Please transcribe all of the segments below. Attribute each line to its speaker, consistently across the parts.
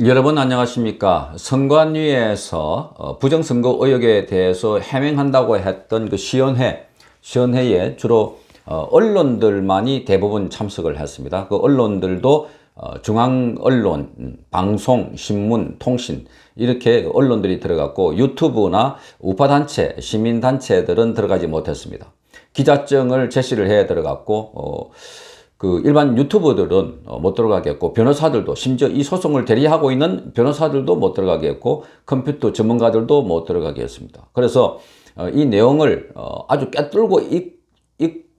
Speaker 1: 여러분 안녕하십니까? 선관위에서 어, 부정선거 의혹에 대해서 해명한다고 했던 그 시연회 시연회에 주로 어, 언론들만이 대부분 참석을 했습니다. 그 언론들도 어, 중앙 언론, 음, 방송, 신문, 통신 이렇게 언론들이 들어갔고 유튜브나 우파단체, 시민단체들은 들어가지 못했습니다. 기자증을 제시를 해 들어갔고 그 일반 유튜버들은 어, 못 들어가겠고 변호사들도 심지어 이 소송을 대리하고 있는 변호사들도 못 들어가겠고 컴퓨터 전문가들도 못 들어가게 했습니다. 그래서 어, 이 내용을 어, 아주 깨뚫고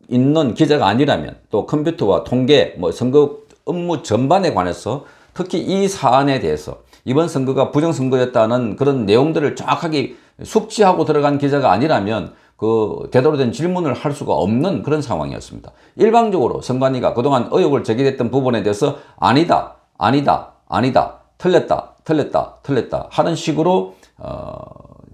Speaker 1: 있는 기자가 아니라면 또 컴퓨터와 통계 뭐 선거 업무 전반에 관해서 특히 이 사안에 대해서 이번 선거가 부정선거였다는 그런 내용들을 정확하게 숙지하고 들어간 기자가 아니라면 그 제대로 된 질문을 할 수가 없는 그런 상황이었습니다. 일방적으로 선관위가 그동안 의혹을 제기했던 부분에 대해서 아니다, 아니다, 아니다, 틀렸다, 틀렸다, 틀렸다 하는 식으로 어,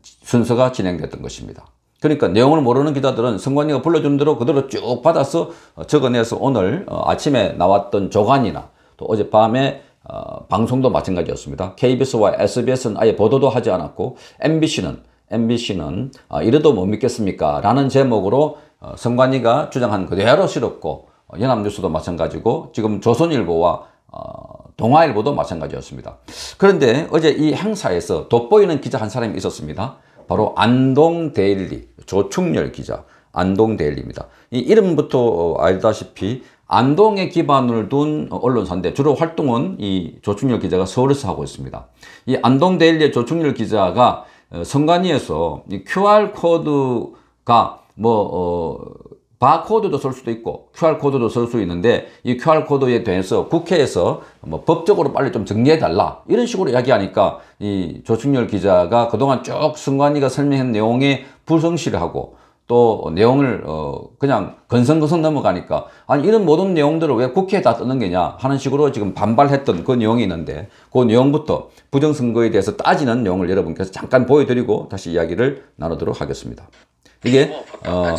Speaker 1: 순서가 진행됐던 것입니다. 그러니까 내용을 모르는 기자들은 선관위가 불러준 대로 그대로 쭉 받아서 적어내서 오늘 어, 아침에 나왔던 조간이나 또 어젯밤에 어, 방송도 마찬가지였습니다. KBS와 SBS는 아예 보도도 하지 않았고 MBC는 MBC는 어, 이래도 못 믿겠습니까? 라는 제목으로 어, 성관이가 주장한 그대로 실었고 어, 연합뉴스도 마찬가지고 지금 조선일보와 동아일보도 마찬가지였습니다. 그런데 어제 이 행사에서 돋보이는 기자 한 사람이 있었습니다. 바로 안동데일리 조충렬 기자 안동데일리입니다. 이 이름부터 알다시피 안동에 기반을 둔 언론사인데 주로 활동은 이 조충렬 기자가 서울에서 하고 있습니다. 이 안동데일리의 조충렬 기자가 어, 선관위에서 이 QR코드가 뭐, 어, 바코드도 쓸 수도 있고 QR코드도 쓸 수 있는데 이 QR코드에 대해서 국회에서 뭐 법적으로 빨리 좀 정리해달라 이런 식으로 이야기하니까 이 조충렬 기자가 그동안 쭉 선관위가 설명한 내용에 불성실을 하고 또 내용을 어 그냥 건성건성 넘어가니까 아니 이런 모든 내용들을 왜 국회에 다 뜨는 게냐 하는 식으로 지금 반발했던 그 내용이 있는데 그 내용부터 부정선거에 대해서 따지는 내용을 여러분께서 잠깐 보여드리고 다시 이야기를 나누도록 하겠습니다. 이게 어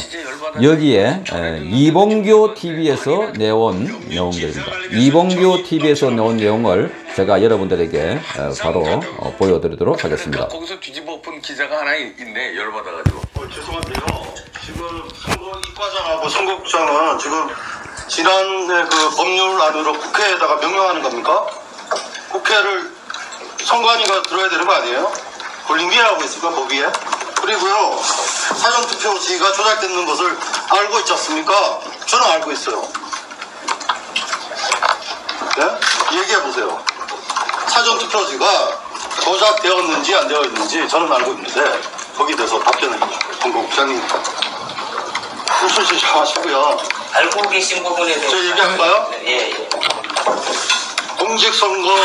Speaker 1: 여기에 이봉교 TV에서 내온 내용들입니다. 이봉교 TV에서 내온 내용을 제가 여러분들에게 바로 어, 보여드리도록 하겠습니다.
Speaker 2: 거기서 뒤집어 본 기자가 하나 있네 열받아가지고.
Speaker 3: 어, 죄송한데요. 지금 선거 이과장하고 선거국장은 지금 지난해 그 법률 안으로 국회에다가 명령하는 겁니까? 국회를 선관위가 들어야 되는 거 아니에요? 권리위라고 있습니까 법위에? 그리고요 사전투표 지가 조작됐는 것을 알고 있지 않습니까? 저는 알고 있어요. 네? 얘기해 보세요. 사전투표지가 조작되었는지 안 되어 있는지 저는 알고 있는데 거기에 대해서 답변을 선거국장님 웃으시지 마시고요.
Speaker 4: 알고 계신 부분에 대해서
Speaker 3: 저 얘기할까요?
Speaker 4: 예, 예.
Speaker 3: 공직선거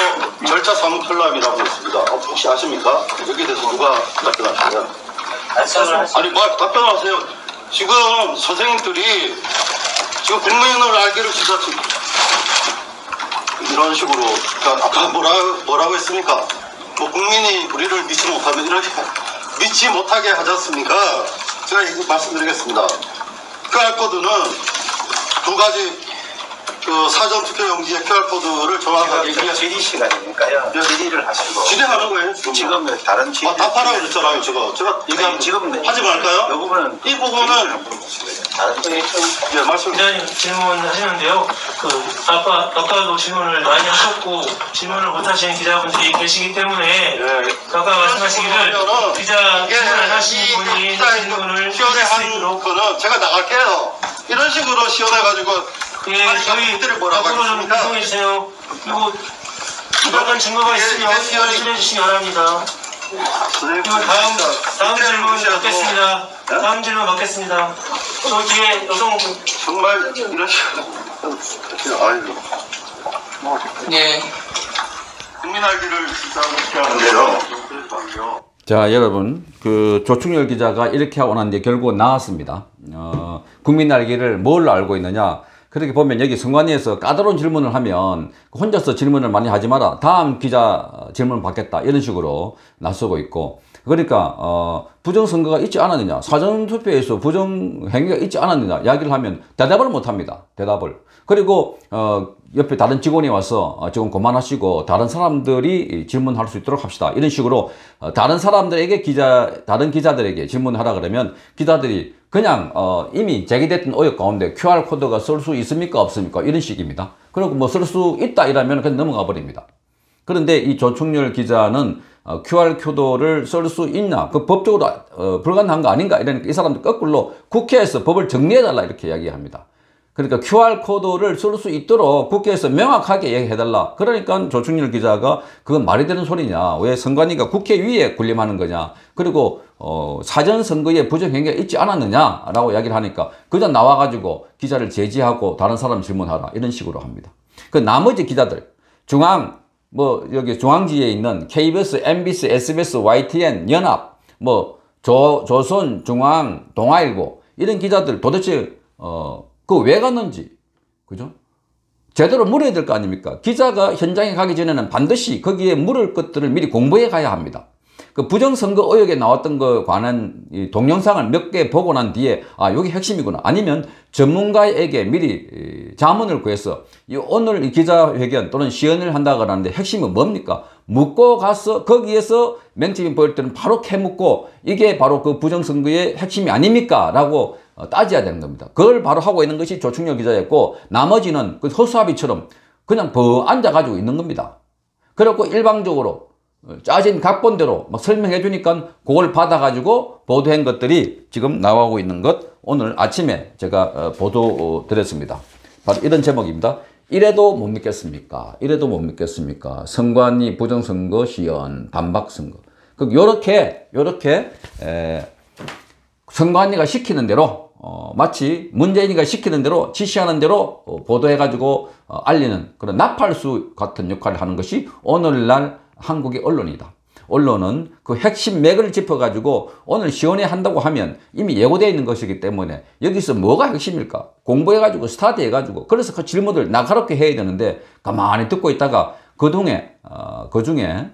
Speaker 3: 절차 사무편람이라고 있습니다. 어, 혹시 아십니까? 여기에 대해서 누가 답변하시나요?
Speaker 4: 말씀을 하시
Speaker 3: 아니, 말 답변하세요. 지금 선생님들이 지금 국민을 알기를 진짜 지금 이런 식으로 그러니까 아까 뭐라, 뭐라고 했습니까? 뭐 국민이 우리를 믿지 못하면 이렇게 믿지 못하게 하지 않습니까? 제가 말씀드리겠습니다. QR코드는 두 가지 그 사전 투표 용지의 QR코드를 정확하게
Speaker 4: 지금 질의 시간이니까요.
Speaker 3: 네.
Speaker 4: 질의를 하시고
Speaker 3: 진행하는 거예요, 지금.
Speaker 4: 지금 다른 질의
Speaker 3: 아, 답하라고 그랬잖아요, 제가. 제가 얘기하면
Speaker 4: 아니, 지금
Speaker 3: 하지 말까요?
Speaker 4: 이 부분은
Speaker 3: 이 부분은
Speaker 4: 다른 질의 좀
Speaker 3: 예, 말씀.
Speaker 5: 기자님 질문하시는데요. 그 아까 아까도 질문을 많이 하셨고 질문을 못 하시는 기자분들이 계시기 때문에
Speaker 3: 예.
Speaker 5: 아까 말씀하시기를 기자
Speaker 3: 이게
Speaker 5: 질문 안 하신
Speaker 3: 이
Speaker 5: 분이 질문을
Speaker 3: 한
Speaker 5: 있도록
Speaker 3: 거는 제가 나갈게요. 이런 식으로 시연해가지고
Speaker 5: 예, 저희 앞으로 좀? 구성해 주세요. 그리고 이런 증거가
Speaker 3: 예,
Speaker 5: 있으면 제출해 주시기 바랍니다.
Speaker 3: 선생님,
Speaker 5: 그리고 다음 다음 질문 받겠습니다.
Speaker 3: 네?
Speaker 5: 다음 질문 받겠습니다. 저 뒤에 여성
Speaker 3: 정말 이런 식으로. 아이고.
Speaker 5: 예.
Speaker 3: 국민 알기를 진짜 어떻게 하는데요?
Speaker 1: 자 여러분 그 조충렬 기자가 이렇게 하고 났는데 결국 나왔습니다 어, 국민 알기를 뭘 알고 있느냐 그렇게 보면 여기 선관위에서 까다로운 질문을 하면 혼자서 질문을 많이 하지 마라. 다음 기자 질문 받겠다. 이런 식으로 나서고 있고. 그러니까 어, 부정선거가 있지 않았느냐. 사전투표에서 부정행위가 있지 않았느냐. 이야기를 하면 대답을 못합니다. 대답을. 그리고 어, 옆에 다른 직원이 와서 어, 지금 그만하시고 다른 사람들이 질문할 수 있도록 합시다. 이런 식으로 어, 다른 사람들에게 기자, 다른 기자들에게 질문하라 그러면 기자들이 그냥 어, 이미 제기됐던 의혹 가운데 QR 코드가 쓸 수 있습니까 없습니까 이런 식입니다. 그리고 뭐 쓸 수 있다 이러면 그냥 넘어가 버립니다. 그런데 이 조충렬 기자는 어, QR 코드를 쓸 수 있나? 그 법적으로 어, 불가능한 거 아닌가? 이러니까 이 사람들 거꾸로 국회에서 법을 정리해달라 이렇게 이야기합니다. 그러니까 QR 코드를 쓸 수 있도록 국회에서 명확하게 얘기해달라. 그러니까 조충렬 기자가 그건 말이 되는 소리냐? 왜 선관위가 국회 위에 군림하는 거냐? 그리고 어, 사전 선거에 부정행위가 있지 않았느냐 라고 이야기를 하니까 그저 나와가지고 기자를 제지하고 다른 사람 질문하라 이런 식으로 합니다. 그 나머지 기자들 중앙 뭐 여기 중앙지에 있는 KBS, MBC, SBS, YTN, 연합, 뭐 조, 조선, 중앙, 동아일보 이런 기자들 도대체 어 그왜 갔는지 그죠? 제대로 물어야 될 거 아닙니까? 기자가 현장에 가기 전에는 반드시 거기에 물을 것들을 미리 공부해 가야 합니다. 그 부정선거 의혹에 나왔던 거 관한 이 동영상을 몇 개 보고 난 뒤에 아 여기 핵심이구나 아니면 전문가에게 미리 이, 자문을 구해서 이 오늘 이 기자회견 또는 시연을 한다고 하는데 핵심은 뭡니까? 묻고 가서 거기에서 멘트비 보일 때는 바로 캐묻고 이게 바로 그 부정선거의 핵심이 아닙니까? 라고 어, 따져야 되는 겁니다. 그걸 바로 하고 있는 것이 조충렬 기자였고 나머지는 그 허수아비처럼 그냥 버 앉아가지고 있는 겁니다. 그래갖고 일방적으로 어, 짜진 각본대로 막 설명해 주니까 그걸 받아가지고 보도한 것들이 지금 나오고 있는 것 오늘 아침에 제가 어, 보도 드렸습니다. 바로 이런 제목입니다. 이래도 못 믿겠습니까? 이래도 못 믿겠습니까? 선관위 부정선거 시연 반박선거. 그 요렇게 요렇게 에, 선관위가 시키는 대로 어, 마치 문재인이가 시키는 대로 지시하는 대로 어, 보도해가지고 어, 알리는 그런 나팔수 같은 역할을 하는 것이 오늘날 한국의 언론이다. 언론은 그 핵심 맥을 짚어가지고 오늘 시원해 한다고 하면 이미 예고되어 있는 것이기 때문에 여기서 뭐가 핵심일까? 공부해가지고 스타트 해가지고 그래서 그 질문을 날카롭게 해야 되는데 가만히 듣고 있다가 그 중에, 어, 그 중에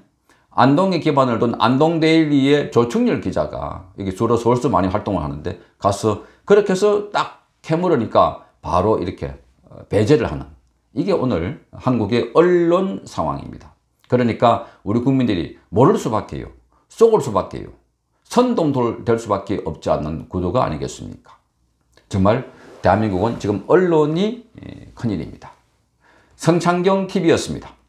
Speaker 1: 안동에 기반을 둔 안동데일리의 조충렬 기자가 여기 주로 서울서 많이 활동을 하는데 가서 그렇게 해서 딱 캐물으니까 바로 이렇게 어, 배제를 하는 이게 오늘 한국의 언론 상황입니다. 그러니까 우리 국민들이 모를 수밖에요. 속을 수밖에요. 선동될 수밖에 없지 않는 구도가 아니겠습니까? 정말 대한민국은 지금 언론이 예, 큰일입니다. 성창경 TV였습니다.